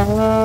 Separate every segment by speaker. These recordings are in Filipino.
Speaker 1: Mm-hmm.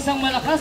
Speaker 1: Isang malakas